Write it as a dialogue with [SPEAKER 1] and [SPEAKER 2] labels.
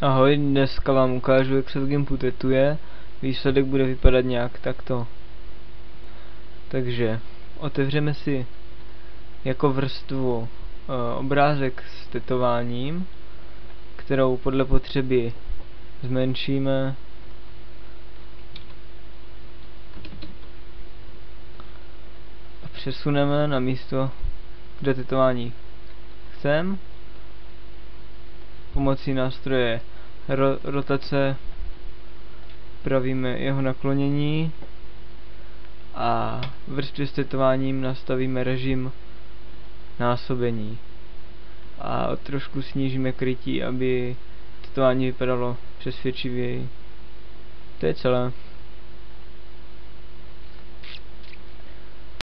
[SPEAKER 1] Ahoj, dneska vám ukážu, jak se v Gimpu tetuje. Výsledek bude vypadat nějak takto. Takže, otevřeme si jako vrstvu uh, obrázek s tetováním, kterou podle potřeby zmenšíme. A přesuneme na místo, kde tetování chcem pomocí nástroje ro rotace pravíme jeho naklonění a vrstvě s tetováním nastavíme režim násobení a trošku snížíme krytí, aby tetování vypadalo přesvědčivěji. To je celé.